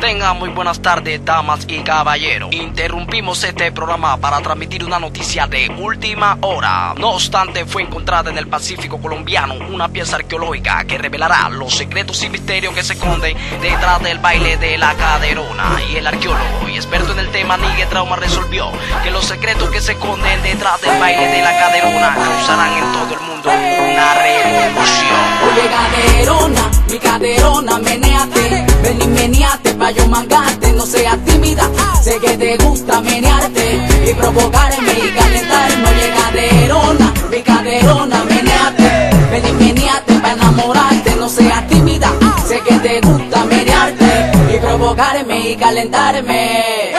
Tengan muy buenas tardes, damas y caballeros. Interrumpimos este programa para transmitir una noticia de última hora. No obstante, fue encontrada en el Pacífico colombiano una pieza arqueológica que revelará los secretos y misterios que se esconden detrás del baile de la caderona. Y el arqueólogo y experto en el tema Nigue Trauma resolvió que los secretos que se esconden detrás del baile de la caderona causarán en todo el mundo una revolución. Oye caderona, mi caderona, meneate, ven y meneate yo mangarte, no seas tímida, sé que te gusta menearte y provocarme y calentarme. Oye caderona, mi caderona, meneate, ven y meneate pa' enamorarte, no seas tímida, sé que te gusta menearte y provocarme y calentarme.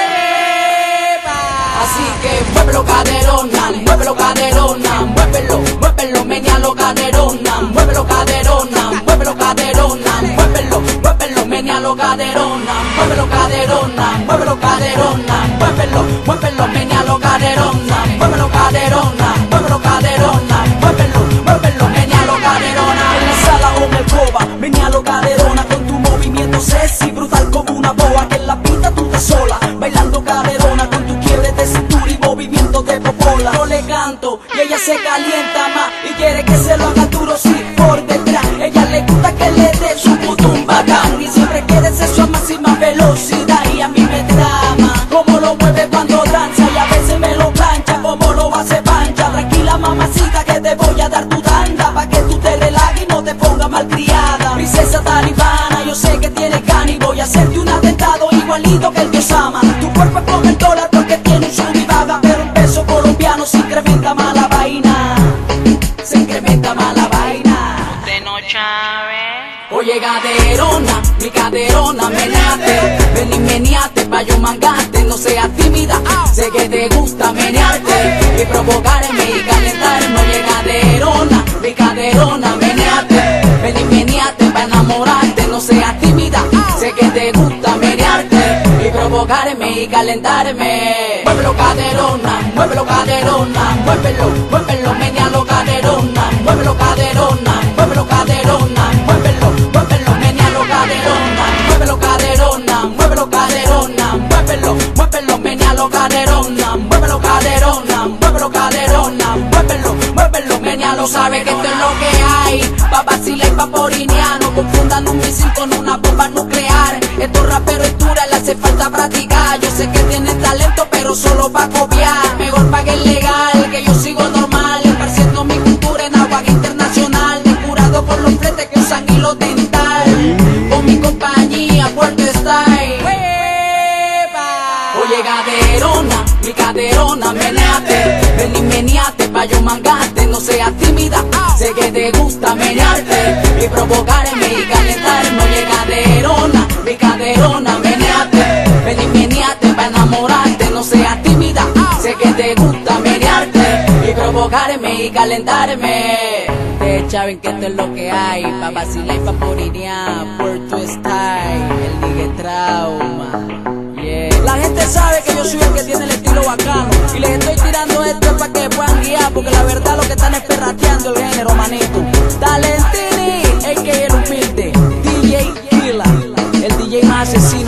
Así que muévelo caderona, muévelo caderona, muévelo, muévelo, menealo caderona, muévelo caderona, muévelo, caderona, muévelo caderona, muévelo caderona, muévelo, muévelo, menealo caderona, muévelo caderona, muévelo caderona, muévelo, muévelo, menealo caderona. En la sala o en el coba, menealo caderona con tu movimiento sexy, brutal como una boa que en la pista tú estás sola, bailando caderona con tu quiebre de cintura y movimiento de popola. Yo le canto y ella se calienta más y quiere que se lo haga duro sí por igualito que el Dios ama. Tu cuerpo es como el dólar porque tiene un sub y baja, pero un peso colombiano se incrementa más la vaina. Se incrementa más la vaina. De no chave. Oye caderona, mi caderona, meneate, ven y meneate pa' yo mangarte, no seas tímida, sé que te gusta menearte y provocarme y calentarme. Y provocarme y calentarme. Muévelo caderona, muévelo caderona, muévelo, muévelo, menealo caderona, muévelo caderona, muévelo caderona, muévelo, muévelo, menealo caderona, muévelo caderona, muévelo caderona, muévelo, muévelo, menealo caderona, muévelo caderona, muévelo caderona, muévelo, muévelo, menealo, sabe que esto es lo que hay, pa' vacilar y pa' porinear, no confundan un misil con una bomba hace falta practicar, yo sé que tienen talento pero solo pa' copiar, mejor paguen legal, que yo sigo normal, esparciendo mi cultura en agua internacional, curado por los fletes que usan hilo dental, con mi compañía Puerto Style. Oye caderona, mi caderona, meneate, ven y meneate pa' yo mangarte, no seas tímida, sé que te gusta menearte. Y provocarme provocarme y calentarme. Ustedes saben que esto es lo que hay, pa' vacilar y pa' porinear, Puerto Style, el ligue trauma. Yeah. La gente sabe que yo soy el que tiene el estilo bacano Y les estoy tirando esto para que puedan guiar Porque la verdad lo que están es perrateando el género, manito Talentini, el que el humilde DJ Killa, el DJ más asesino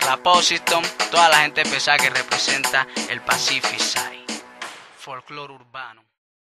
Tumaquiston, Laposiston, toda la gente pesada que representa el Pacific Side. Folclore urbano.